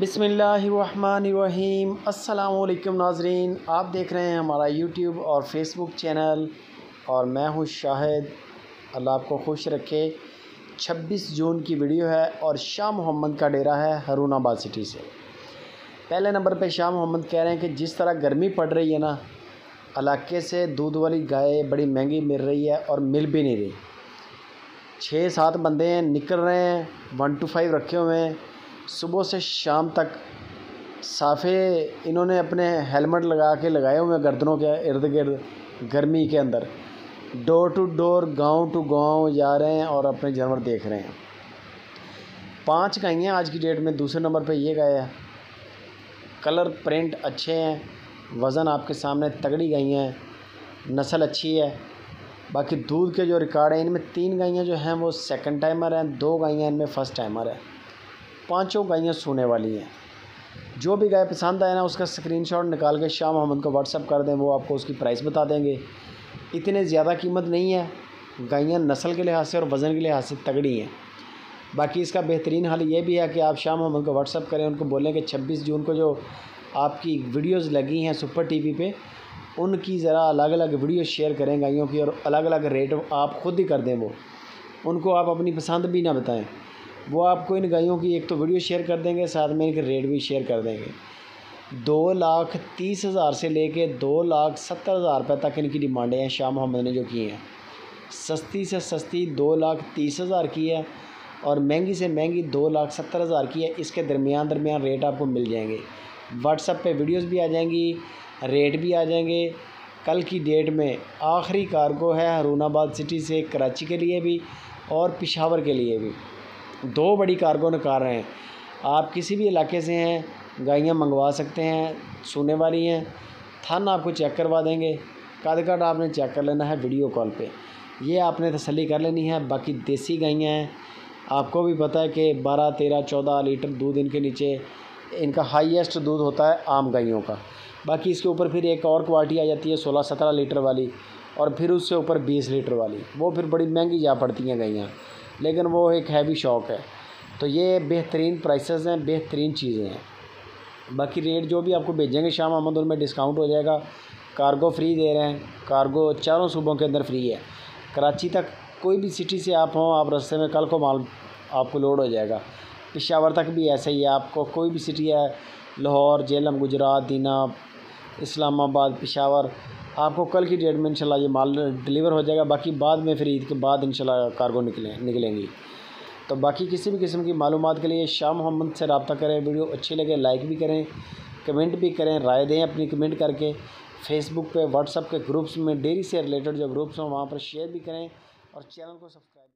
بسم اللہ الرحمن الرحیم۔ السلام علیکم ناظرین۔ آپ دیکھ رہے ہیں ہمارا یوٹیوب اور فیس بک چینل اور میں ہوں شاہد۔ اللہ آپ کو خوش رکھے۔ چھبیس جون کی ویڈیو ہے اور شاہ محمد کا ڈیرا ہے ہرون آباد سٹی سے۔ پہلے نمبر پہ شاہ محمد کہہ رہے ہیں کہ جس طرح گرمی پڑ رہی ہے نا، علاقے سے دودھ والی گائے بڑی مہنگی مل رہی ہے اور مل بھی نہیں رہی۔ چھ سات بندے ہیں، نکل رہے ہیں ون ٹو فائیو رکھے ہوئے ہیں۔ صبح سے شام تک صافے انہوں نے اپنے ہیلمٹ لگا کے لگائے ہوئے ہیں گردنوں کے ارد گرد گرمی کے اندر۔ ڈور ٹو ڈور، گاؤں ٹو گاؤں جا رہے ہیں اور اپنے جانور دیکھ رہے ہیں۔ پانچ گائیں آج کی ڈیٹ میں، دوسرے نمبر پہ یہ گائے ہے کلر پرنٹ اچھے ہیں، وزن آپ کے سامنے تگڑی گئی ہیں۔ نسل اچھی ہے۔ باقی دودھ کے جو ریکارڈ ہیں، ان میں تین گائیاں جو ہیں وہ سیکنڈ ٹائمر ہیں، دو گائیاں ان میں فرسٹ ٹائمر ہے پانچوں گائیاں سونے والی ہیں۔ جو بھی گائے پسند آئے نا، اس کا سکرین شاٹ نکال کے شاہ محمد کو واٹس اپ کر دیں، وہ آپ کو اس کی پرائس بتا دیں گے۔ اتنے زیادہ قیمت نہیں ہے گائیاں نسل کے لحاظ سے اور وزن کے لحاظ سے تگڑی ہیں۔ باقی اس کا بہترین حل یہ بھی ہے کہ آپ شاہ محمد کو واٹس اپ کریں، ان کو بولیں کہ چھبیس جون کو جو آپ کی ویڈیوز لگی ہیں سپر ٹی وی پہ، ان کی ذرا الگ الگ ویڈیو شیئر کریں گائیوں کی اور الگ الگ ریٹ آپ خود ہی کر دیں وہ۔ ان کو آپ اپنی پسند بھی نہ بتائیں۔ وہ آپ کو ان گائیوں کی ایک تو ویڈیو شیئر کر دیں گے، ساتھ میں ان کے ریٹ بھی شیئر کر دیں گے۔ دو لاکھ تیس ہزار سے لے کے دو لاکھ ستر ہزار روپے تک ان کی ڈیمانڈیں ہیں، شاہ محمد نے جو کی ہیں۔ سستی سے سستی دو لاکھ تیس ہزار کی ہے اور مہنگی سے مہنگی دو لاکھ ستر ہزار کی ہے۔ اس کے درمیان درمیان ریٹ آپ کو مل جائیں گے۔ واٹس اپ پہ ویڈیوز بھی آ جائیں گی، ریٹ بھی آ جائیں گے۔ کل کی ڈیٹ میں آخری کارگو ہے ہرون آباد سٹی سے، کراچی کے لیے بھی اور پشاور کے لیے بھی۔ دو بڑی کارگو نکال رہے ہیں۔ آپ کسی بھی علاقے سے ہیں، گائیاں منگوا سکتے ہیں، سونے والی ہیں، تھن آپ کو چیک کروا دیں گے۔ کد کٹ آپ نے چیک کر لینا ہے ویڈیو کال پہ۔ یہ آپ نے تسلی کر لینی ہے، باقی دیسی گائیاں ہیں۔ آپ کو بھی پتہ ہے کہ بارہ، تیرہ، چودہ لیٹر دودھ ان کے نیچے، ان کا ہائیسٹ دودھ ہوتا ہے عام گائیوں کا۔ باقی اس کے اوپر پھر ایک اور کوالٹی آ جاتی ہے، سولہ، سترہ لیٹر والی، اور پھر اس سے اوپر بیس لیٹر والی۔ وہ پھر بڑی مہنگی جا پڑتی ہیں گائیاں۔ لیکن وہ ایک ہیوی شوق ہے۔ تو یہ بہترین پرائسز ہیں، بہترین چیزیں ہیں۔ باقی ریٹ جو بھی آپ کو بھیجیں گے شام محمد، ان میں ڈسکاؤنٹ ہو جائے گا۔ کارگو فری دے رہے ہیں۔ کارگو چاروں صوبوں کے اندر فری ہے۔ کراچی تک کوئی بھی سٹی سے آپ ہوں، آپ رستے میں کل کو مال آپ کو لوڈ ہو جائے گا۔ پشاور تک بھی ایسا ہی ہے۔ آپ کو کوئی بھی سٹی ہے، لاہور، جیلم، گجرات، دینا، اسلام آباد، پشاور آپ کو کل کی ڈیٹ میں انشاءاللہ یہ مال ڈلیور ہو جائے گا، باقی بعد میں پھر عید کے بعد انشاءاللہ کارگو نکلیں نکلیں گی۔ تو باقی کسی بھی قسم کی معلومات کے لیے شاہ محمد سے رابطہ کریں، ویڈیو اچھی لگے لائک بھی کریں، کمنٹ بھی کریں، رائے دیں اپنی کمنٹ کر کے۔ فیس بک پہ واٹس اپ کے گروپس میں، ڈیری سے ریلیٹڈ جو گروپس ہیں، وہاں پر شیئر بھی کریں اور چینل کو سبسکرائب